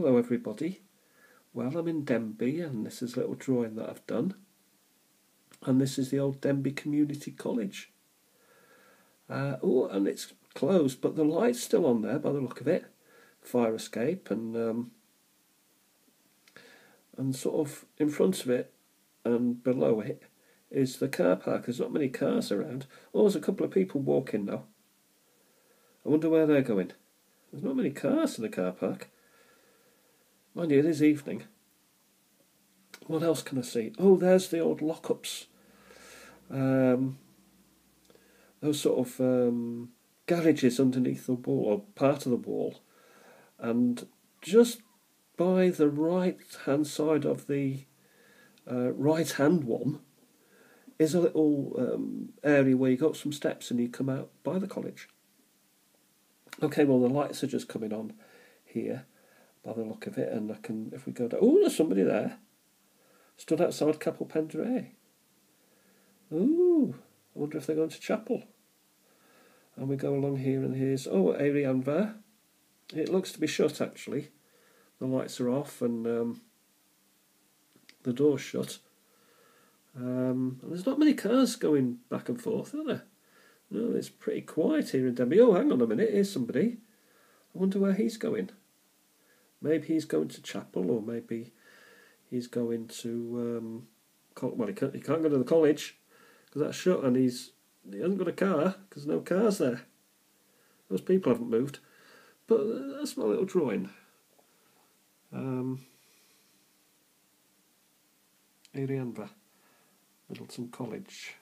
Hello everybody. Well, I'm in Denbigh and this is a little drawing that I've done. And this is the old Denbigh Community College. Uh, oh, and it's closed, but the light's still on there by the look of it. Fire escape and um, and sort of in front of it and below it is the car park. There's not many cars around. Oh, there's a couple of people walking now. I wonder where they're going. There's not many cars in the car park. Mind you, it is evening. What else can I see? Oh, there's the old lockups. Um, those sort of um, garages underneath the wall, or part of the wall. And just by the right hand side of the uh, right hand one is a little um, area where you got some steps and you come out by the college. Okay, well, the lights are just coming on here by the look of it, and I can, if we go down, oh, there's somebody there. Stood outside Capel Pendref. Ooh, I wonder if they're going to chapel. And we go along here, and here's, oh, Arianva. It looks to be shut, actually. The lights are off, and um, the door's shut. Um, and there's not many cars going back and forth, are there? No, it's pretty quiet here in Denbigh. Oh, hang on a minute, here's somebody. I wonder where he's going. Maybe he's going to chapel, or maybe he's going to. Um, well, he can't, he can't go to the college because that's shut, and he's he hasn't got a car because no cars there. Those people haven't moved. But that's my little drawing. Um, Middleton College.